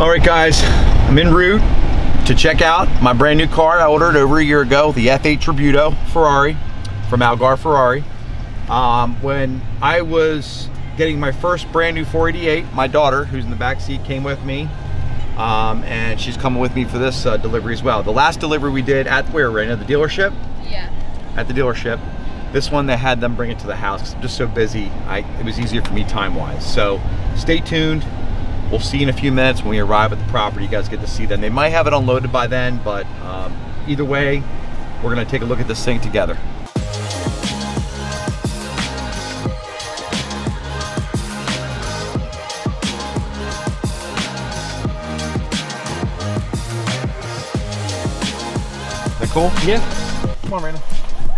All right, guys, I'm en route to check out my brand new car I ordered over a year ago, the F8 Tributo Ferrari from Algar Ferrari. Um, when I was getting my first brand new 488, my daughter, who's in the back seat, came with me. Um, and she's coming with me for this uh, delivery as well. The last delivery we did at where, Raina? The dealership? Yeah. At the dealership. This one, they had them bring it to the house. I'm just so busy. I, it was easier for me time-wise. So stay tuned. We'll see in a few minutes when we arrive at the property. You guys get to see them. They might have it unloaded by then, but um, either way, we're gonna take a look at this thing together. Is that cool? Yeah. Come on, Raina.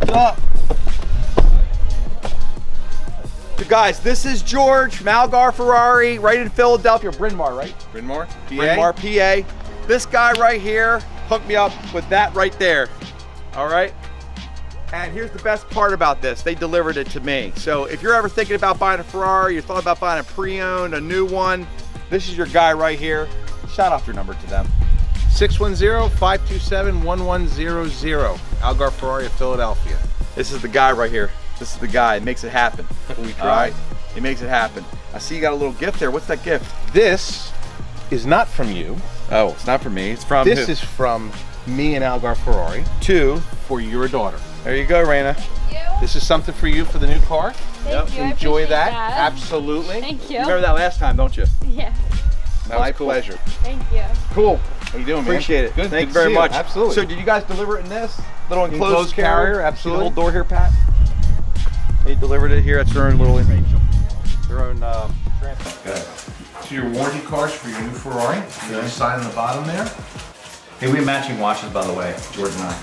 What's up? So guys, this is George Malgar Ferrari, right in Philadelphia, Bryn Mawr, right? Bryn Mawr? PA? Bryn Mawr, PA. This guy right here hooked me up with that right there. All right. And here's the best part about this. They delivered it to me. So if you're ever thinking about buying a Ferrari, you're thought about buying a pre-owned, a new one, this is your guy right here. Shout out your number to them. 610-527-1100. Algar Ferrari of Philadelphia. This is the guy right here. This is the guy. It makes it happen. We All right? It makes it happen. I see you got a little gift there. What's that gift? This is not from you. Oh, it's not for me. It's from This who? is from me and Algar Ferrari two. for your daughter. There you go, Raina. You? This is something for you for the new car. Thank you. Enjoy appreciate that. Absolutely. Thank you. You remember that last time, don't you? Yeah. That My cool. pleasure. Thank you. Cool. How you doing, man? Appreciate it. Good. Thank good you very to see much. Absolutely. So, did you guys deliver it in this little enclosed, Enclosed carrier, absolutely. See the little door here, Pat. They delivered it here. That's their own little Rachel. Their own um, transport. Good. So your warranty cards for your new Ferrari. You have sign on the bottom there. Hey, we have matching watches, by the way, George and I.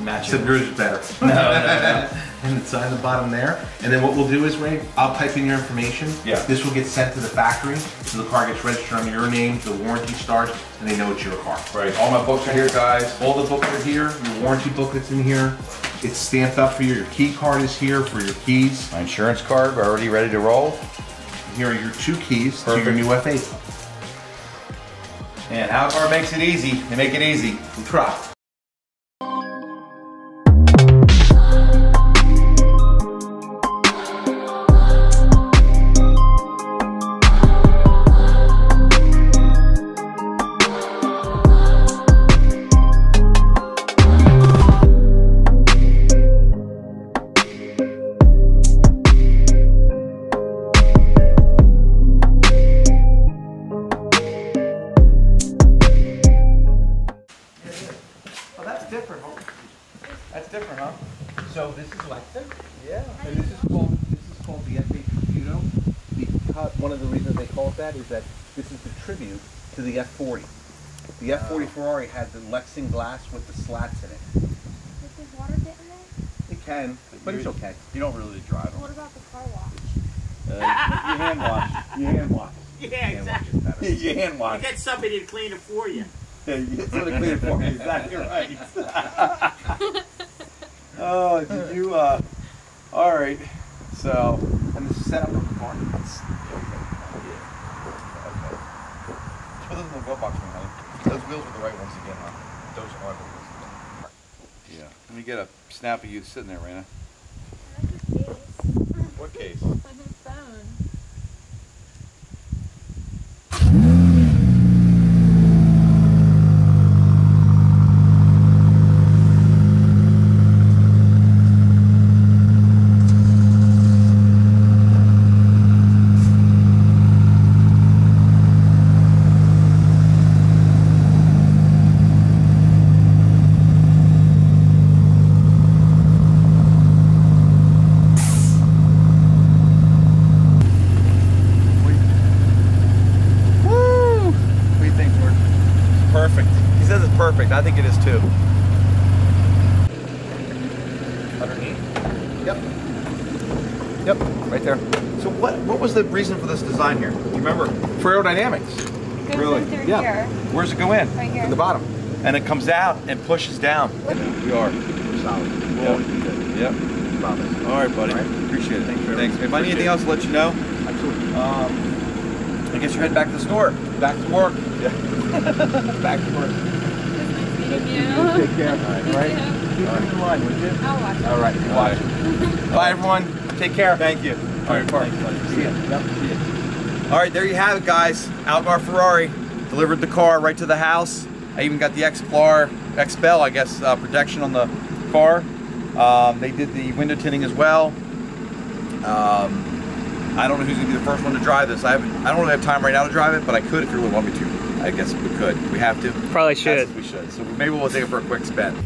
Matching. Except yours is better. No, no, no. and it's on the bottom there. And then what we'll do is, Ray, I'll type in your information. Yeah. This will get sent to the factory, so the car gets registered under your name, the warranty starts, and they know it's your car. Right. All my books are here, guys. All the books are here, your warranty booklet's in here. It's stamped up for you. Your key card is here for your keys. My insurance card already ready to roll. Here are your two keys to Perfect. your new F8. And Algar makes it easy. They make it easy. We try. One of the reasons they call it that is that this is the tribute to the F40. The F40 Ferrari had the Lexan glass with the slats in it. Does the water get in there? It can, but it's okay. You don't really drive it. What about the car wash? Uh, you hand wash. You hand wash. Yeah, Hand exactly. is better. You hand You wash. get somebody to clean it for you. Yeah, you get someone to clean it for me. Exactly right. oh, did you? uh All right. So, And this is set up with the car. It's- Put those in the glove box for honey. Those wheels are the right ones again, huh? Those are the ones. Yeah. Let me get a snap of you sitting there, Raina. What case? On his phone. Woo! What do you think, George? It's perfect. He says it's perfect. I think it is too. Underneath? Yep. Yep, right there. So what what was the reason for this design here? Do you remember? For aerodynamics. Goes Really? through Yeah. here. Where's it go in? Right here. In the bottom. And it comes out and pushes down. We are. Solid. Yep. Yep. Promise. All right, buddy. All right. Appreciate it. Thanks, Thanks. Trevor. If I need anything else, I'll let you know. Absolutely. Um, I guess you're heading back to the store. Back to work. Yeah. back to work. Take care, all right? Keep it in line, would you? I'll watch. All right, watch. Bye, everyone. Take care. Thank you. All right, buddy. See ya. Yep, see ya. All right, there you have it, guys. Algar Ferrari delivered the car right to the house. I even got the Explorer, XPEL, I guess, uh, protection on the car. Um, they did the window tinting as well. Um, I don't know who's gonna be the first one to drive this. I haven't. I don't really have time right now to drive it, but I could if you really want me to. I guess we could. We have to. Probably should. Yes, we should. So maybe we'll take it for a quick spin.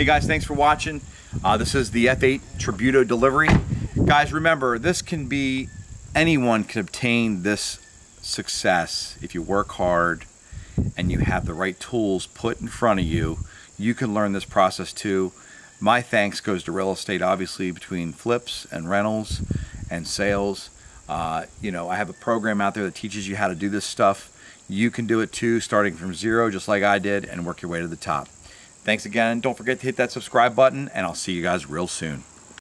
Hey guys, thanks for watching. Uh, this is the F8 Tributo delivery. Guys, remember, this can be, anyone can obtain this success if you work hard and you have the right tools put in front of you. You can learn this process too. My thanks goes to real estate, obviously, between flips and rentals and sales. Uh, you know, I have a program out there that teaches you how to do this stuff. You can do it too, starting from zero, just like I did, and work your way to the top. Thanks again. Don't forget to hit that subscribe button, and I'll see you guys real soon.